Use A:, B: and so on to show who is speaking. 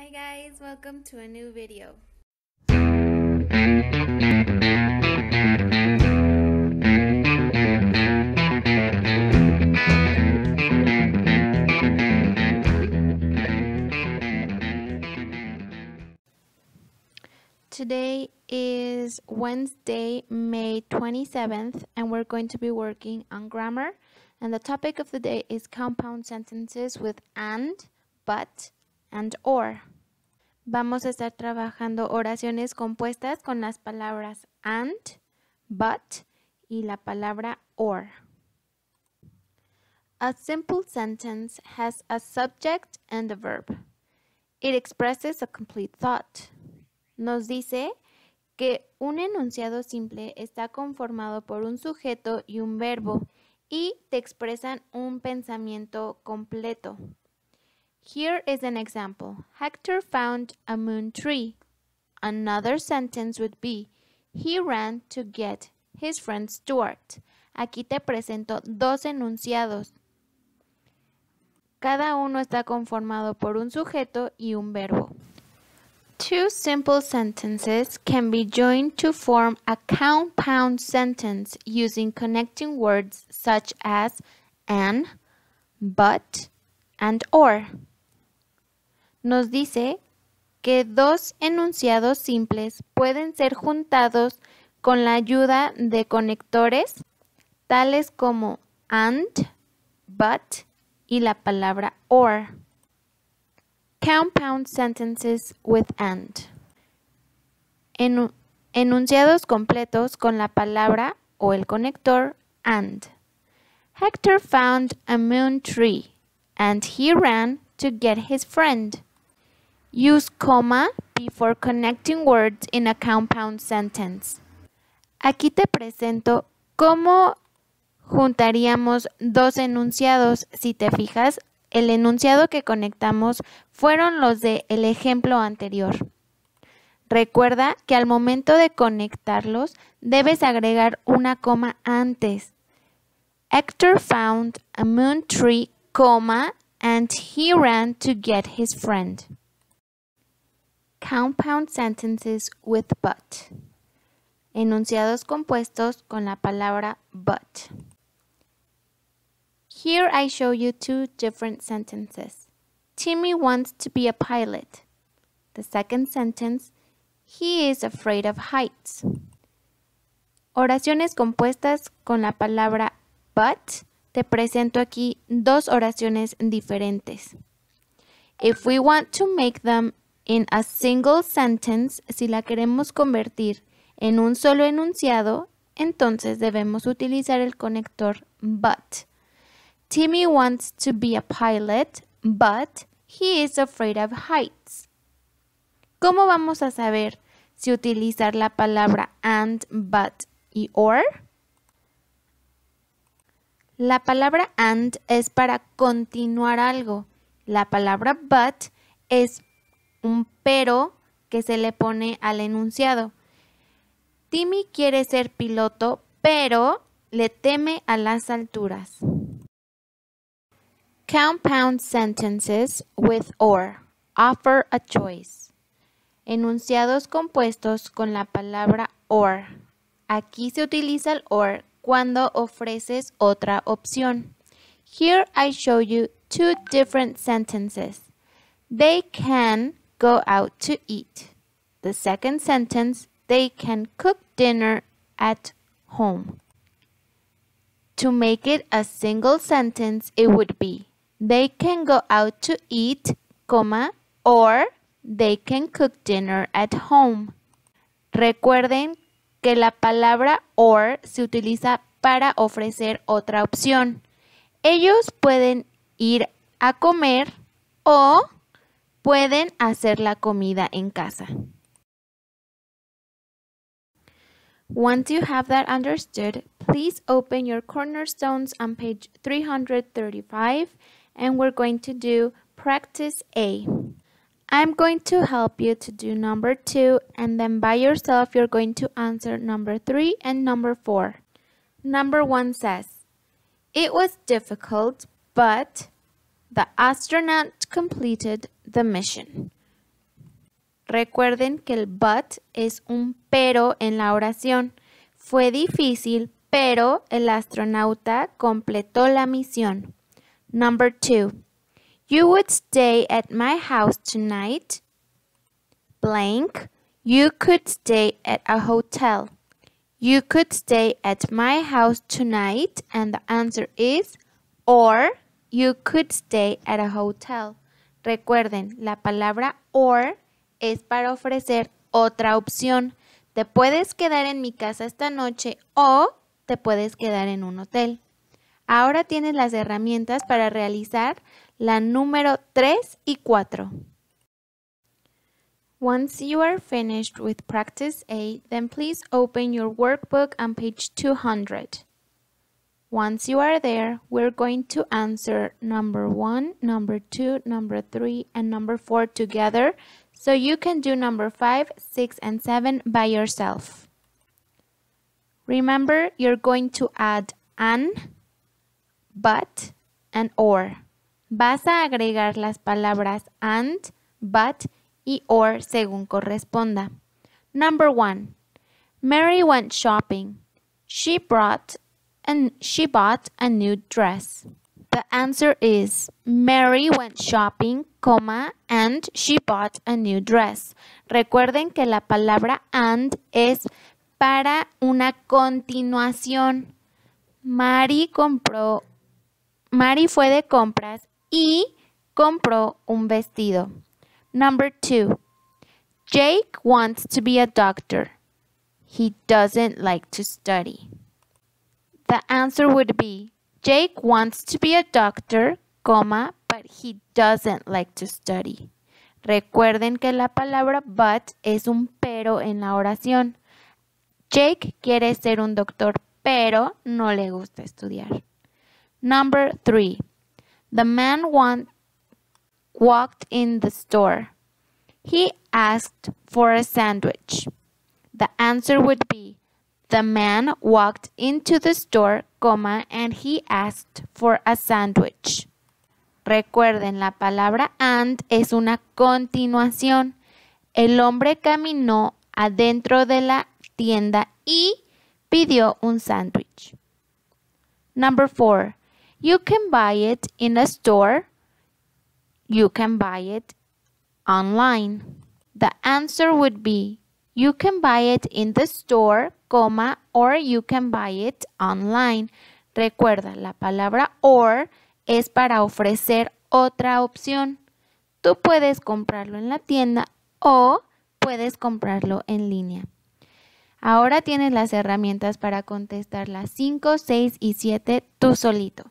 A: Hi guys, welcome to a new video. Today is Wednesday, May 27th, and we're going to be working on grammar. And the topic of the day is compound sentences with and, but, and or. Vamos a estar trabajando oraciones compuestas con las palabras and, but y la palabra or. A simple sentence has a subject and a verb. It expresses a complete thought. Nos dice que un enunciado simple está conformado por un sujeto y un verbo y te expresan un pensamiento completo. Here is an example. Hector found a moon tree. Another sentence would be, he ran to get his friend Stuart. Aquí te presento dos enunciados. Cada uno está conformado por un sujeto y un verbo. Two simple sentences can be joined to form a compound sentence using connecting words such as and, but, and or. Nos dice que dos enunciados simples pueden ser juntados con la ayuda de conectores tales como and, but y la palabra or. Compound sentences with and. enunciados completos con la palabra o el conector and. Hector found a moon tree and he ran to get his friend. Use comma before connecting words in a compound sentence. Aquí te presento cómo juntaríamos dos enunciados. Si te fijas, el enunciado que conectamos fueron los del el ejemplo anterior. Recuerda que al momento de conectarlos debes agregar una coma antes. Hector found a moon tree, comma, and he ran to get his friend. Compound sentences with but. Enunciados compuestos con la palabra but. Here I show you two different sentences. Timmy wants to be a pilot. The second sentence, he is afraid of heights. Oraciones compuestas con la palabra but. Te presento aquí dos oraciones diferentes. If we want to make them in a single sentence, si la queremos convertir en un solo enunciado, entonces debemos utilizar el conector but. Timmy wants to be a pilot, but he is afraid of heights. ¿Cómo vamos a saber si utilizar la palabra and, but y or? La palabra and es para continuar algo. La palabra but es un pero que se le pone al enunciado. Timmy quiere ser piloto, pero le teme a las alturas. Compound sentences with or offer a choice. Enunciados compuestos con la palabra or. Aquí se utiliza el or cuando ofreces otra opción. Here I show you two different sentences. They can go out to eat. The second sentence, they can cook dinner at home. To make it a single sentence, it would be they can go out to eat, comma, or they can cook dinner at home. Recuerden que la palabra or se utiliza para ofrecer otra opción. Ellos pueden ir a comer o pueden hacer la comida en casa. Once you have that understood, please open your cornerstones on page 335 and we're going to do practice A. I'm going to help you to do number 2 and then by yourself you're going to answer number 3 and number 4. Number 1 says, It was difficult, but the astronaut completed the mission. Recuerden que el but es un pero en la oración. Fue difícil, pero el astronauta completó la misión. Number two. You would stay at my house tonight. Blank. You could stay at a hotel. You could stay at my house tonight. And the answer is or you could stay at a hotel. Recuerden, la palabra or es para ofrecer otra opción. Te puedes quedar en mi casa esta noche o te puedes quedar en un hotel. Ahora tienes las herramientas para realizar la número 3 y 4. Once you are finished with practice A, then please open your workbook on page 200. Once you are there, we're going to answer number 1, number 2, number 3, and number 4 together so you can do number 5, 6, and 7 by yourself. Remember, you're going to add an, but, and or. Vas a agregar las palabras and, but y or según corresponda. Number 1. Mary went shopping. She brought and she bought a new dress. The answer is Mary went shopping, comma, and she bought a new dress. Recuerden que la palabra and es para una continuación. Mary compró, Mary fue de compras y compró un vestido. Number two, Jake wants to be a doctor. He doesn't like to study. The answer would be Jake wants to be a doctor, comma, but he doesn't like to study. Recuerden que la palabra but es un pero en la oración. Jake quiere ser un doctor, pero no le gusta estudiar. Number three. The man want, walked in the store. He asked for a sandwich. The answer would be The man walked into the store, comma, and he asked for a sandwich. Recuerden, la palabra and es una continuación. El hombre caminó adentro de la tienda y pidió un sándwich. Number four, you can buy it in a store. You can buy it online. The answer would be you can buy it in the store, or you can buy it online. Recuerda, la palabra or es para ofrecer otra opción. Tú puedes comprarlo en la tienda o puedes comprarlo en línea. Ahora tienes las herramientas para contestar las 5, 6 y 7 tú solito.